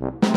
Bye.